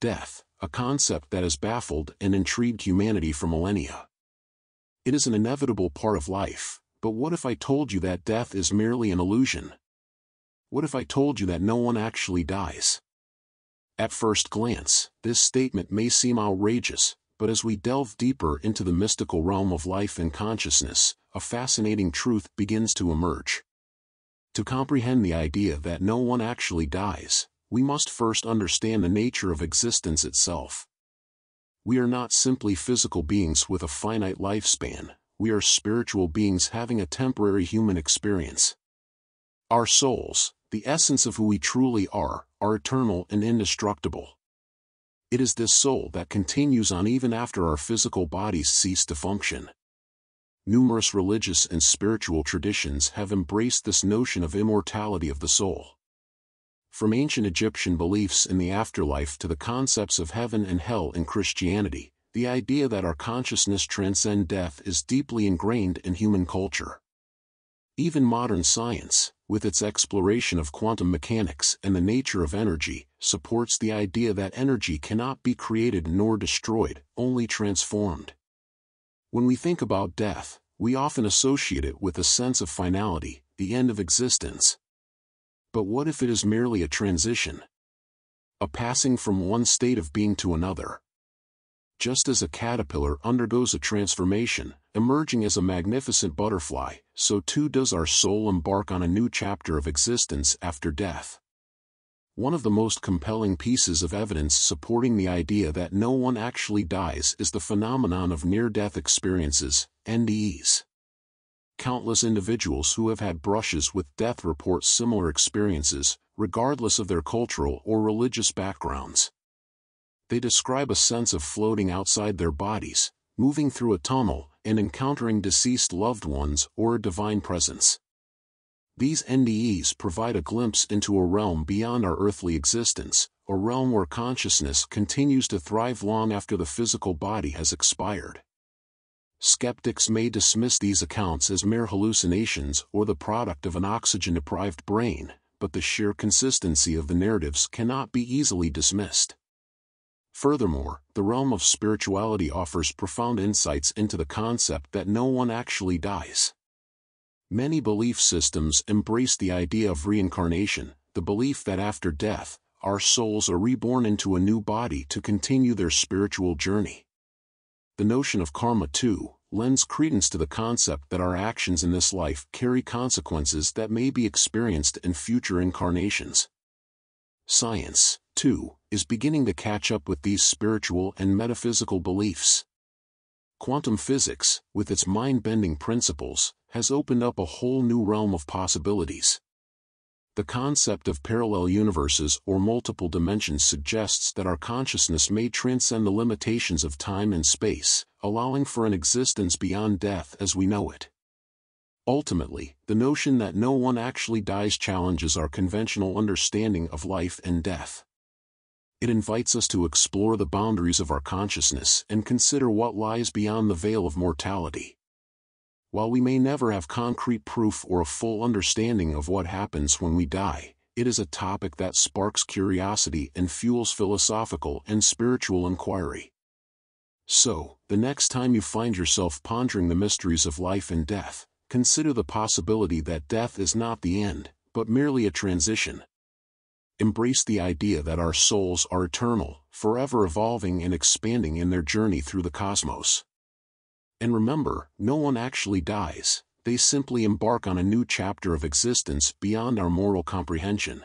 death, a concept that has baffled and intrigued humanity for millennia. It is an inevitable part of life, but what if I told you that death is merely an illusion? What if I told you that no one actually dies? At first glance, this statement may seem outrageous, but as we delve deeper into the mystical realm of life and consciousness, a fascinating truth begins to emerge. To comprehend the idea that no one actually dies, we must first understand the nature of existence itself. We are not simply physical beings with a finite lifespan, we are spiritual beings having a temporary human experience. Our souls, the essence of who we truly are, are eternal and indestructible. It is this soul that continues on even after our physical bodies cease to function numerous religious and spiritual traditions have embraced this notion of immortality of the soul. From ancient Egyptian beliefs in the afterlife to the concepts of heaven and hell in Christianity, the idea that our consciousness transcends death is deeply ingrained in human culture. Even modern science, with its exploration of quantum mechanics and the nature of energy, supports the idea that energy cannot be created nor destroyed, only transformed. When we think about death, we often associate it with a sense of finality, the end of existence. But what if it is merely a transition? A passing from one state of being to another. Just as a caterpillar undergoes a transformation, emerging as a magnificent butterfly, so too does our soul embark on a new chapter of existence after death. One of the most compelling pieces of evidence supporting the idea that no one actually dies is the phenomenon of near-death experiences, NDEs. Countless individuals who have had brushes with death report similar experiences, regardless of their cultural or religious backgrounds. They describe a sense of floating outside their bodies, moving through a tunnel, and encountering deceased loved ones or a divine presence. These NDEs provide a glimpse into a realm beyond our earthly existence, a realm where consciousness continues to thrive long after the physical body has expired. Skeptics may dismiss these accounts as mere hallucinations or the product of an oxygen-deprived brain, but the sheer consistency of the narratives cannot be easily dismissed. Furthermore, the realm of spirituality offers profound insights into the concept that no one actually dies. Many belief systems embrace the idea of reincarnation, the belief that after death, our souls are reborn into a new body to continue their spiritual journey. The notion of karma, too, lends credence to the concept that our actions in this life carry consequences that may be experienced in future incarnations. Science, too, is beginning to catch up with these spiritual and metaphysical beliefs. Quantum physics, with its mind-bending principles, has opened up a whole new realm of possibilities. The concept of parallel universes or multiple dimensions suggests that our consciousness may transcend the limitations of time and space, allowing for an existence beyond death as we know it. Ultimately, the notion that no one actually dies challenges our conventional understanding of life and death. It invites us to explore the boundaries of our consciousness and consider what lies beyond the veil of mortality. While we may never have concrete proof or a full understanding of what happens when we die, it is a topic that sparks curiosity and fuels philosophical and spiritual inquiry. So, the next time you find yourself pondering the mysteries of life and death, consider the possibility that death is not the end, but merely a transition. Embrace the idea that our souls are eternal, forever evolving and expanding in their journey through the cosmos. And remember, no one actually dies, they simply embark on a new chapter of existence beyond our moral comprehension.